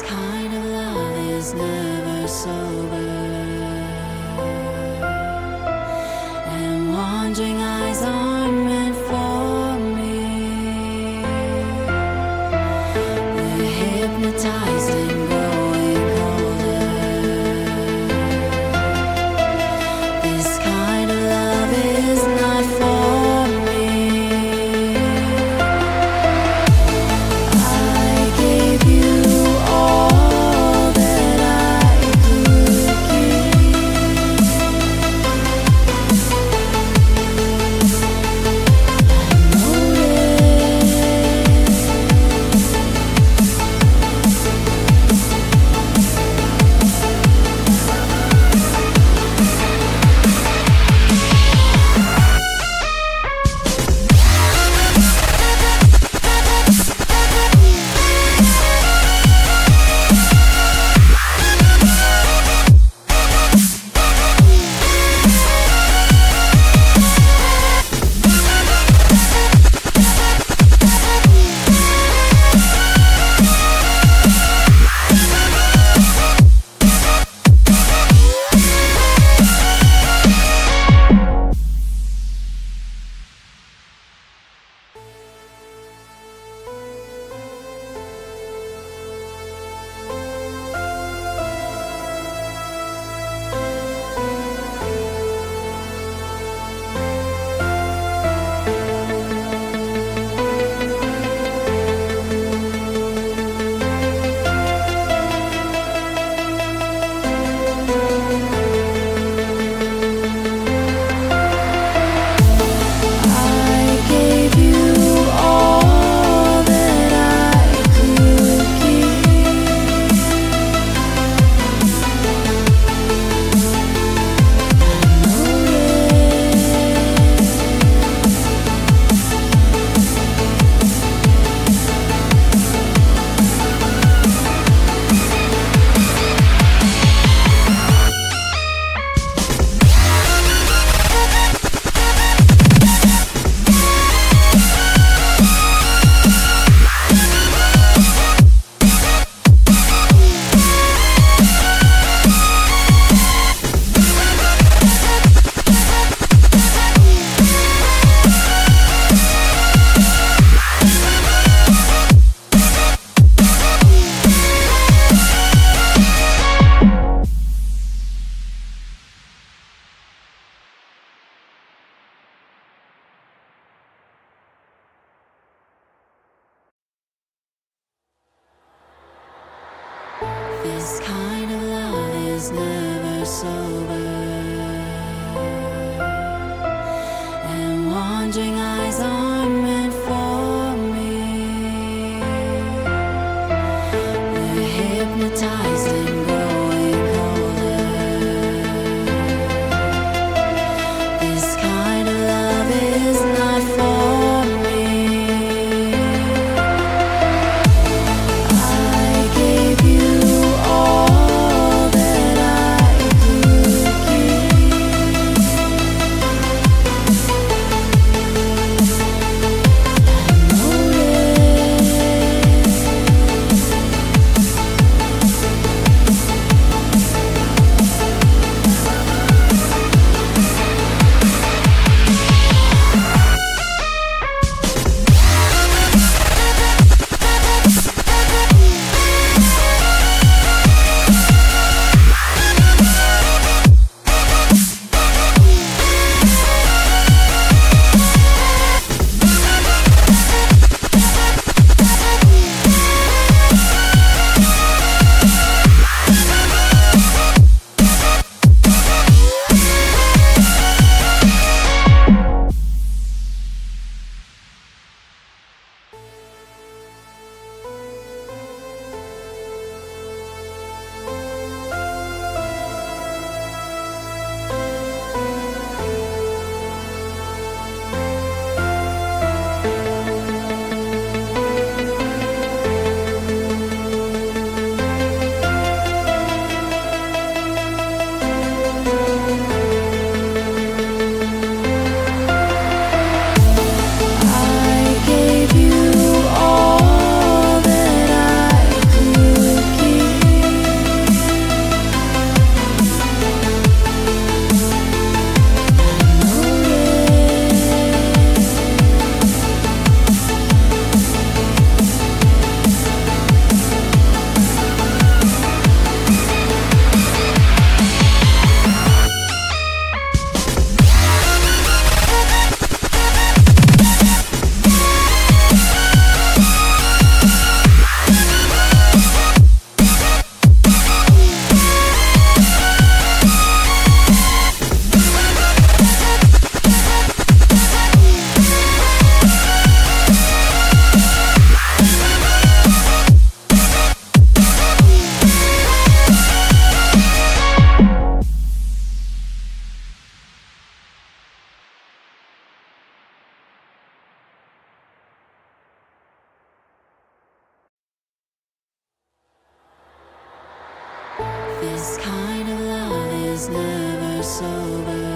This kind of love is never sober. This kind of love is never sober.